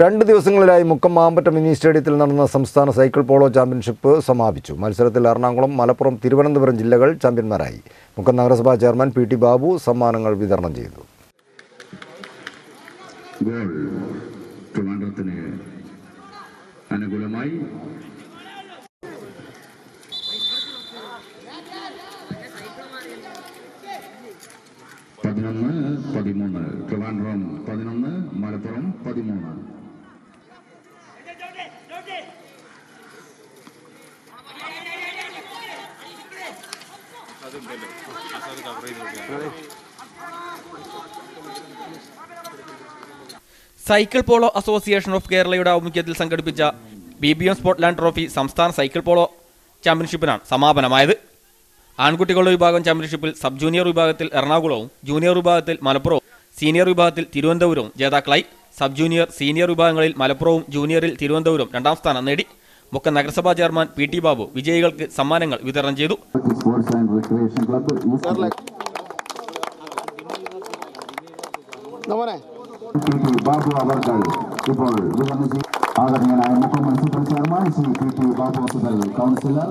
രണ്ട് ദിവസങ്ങളിലായി മുക്കം മാമ്പറ്റ മിനി സ്റ്റേഡിയത്തിൽ നടന്ന സംസ്ഥാന സൈക്കിൾ പോളോ ചാമ്പ്യൻഷിപ്പ് സമാപിച്ചു. മത്സരത്തിൽ എറണാകുളം മലപ്പുറം തിരുവനന്തപുരം ജില്ലകൾ ചാമ്പ്യന്മാരായി. മുക്കം നഗരസഭാ ചെയർമാൻ പി ടി ബാബു സമ്മാനങ്ങൾ വിതരണം ചെയ്തു. അനുകൂലമായി. പതിനൊന്ന് പതിമൂന്ന് ട്രിവാൻഡ്രം പതിനൊന്ന് മലപ്പുറം പതിമൂന്ന്. സൈക്കിൾ പോളോ അസോസിയേഷൻ ഓഫ് കേരളയുടെ ആഭിമുഖ്യത്തിൽ സംഘടിപ്പിച്ച B B M Sportland trophy സംസ്ഥാന സൈക്കിൾ പോളോ ചാമ്പ്യൻഷിപ്പിനാണ് സമാപനമായത്. ആൺകുട്ടികളുടെ വിഭാഗം ചാമ്പ്യൻഷിപ്പിൽ സബ് ജൂനിയർ വിഭാഗത്തിൽ എറണാകുളവും ജൂനിയർ വിഭാഗത്തിൽ മലപ്പുറവും സീനിയർ വിഭാഗത്തിൽ തിരുവനന്തപുരവും ജേതാക്കളായി. സബ് ജൂനിയർ സീനിയർ വിഭാഗങ്ങളിൽ മലപ്പുറവും ജൂനിയറിൽ തിരുവനന്തപുരവും രണ്ടാം സ്ഥാനം നേടി. മുക്കം നഗരസഭാ ചെയർമാൻ പി ടി ബാബു വിജയികൾക്ക് സമ്മാനങ്ങൾ വിതരണം ചെയ്തു. Sports and Recreation Club. Babu അവർകൾ ഇപ്പോൾ ആദരണീയനായ മുഖ്യ municipal chairman Shri P T Babu municipal councillor.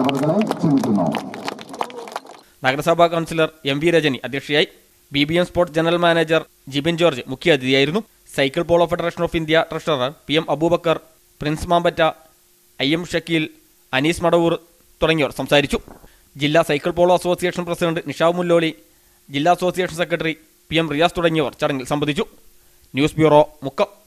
അവർകളെ ക്ഷണിക്കുന്നു. നഗരസഭാ കൗൺസിലർ എം വി രജനി അധ്യക്ഷയായി B B M sports general manager Jibin George മുഖ്യാതിഥിയായിരുന്നു. Cycle polo federation of India treasurer P M Abubakar Prince Mampatta I M Shakeel Anees Madavoor തുടങ്ങിയവർ. സംസാരിച്ചു. ജില്ലാ cycle polo association president Nishav Mulloli ജില്ലാ association secretary P M Riyas തുടങ്ങിയവർ ചടങ്ങിൽ സംബന്ധിച്ചു. News bureau Mukkam.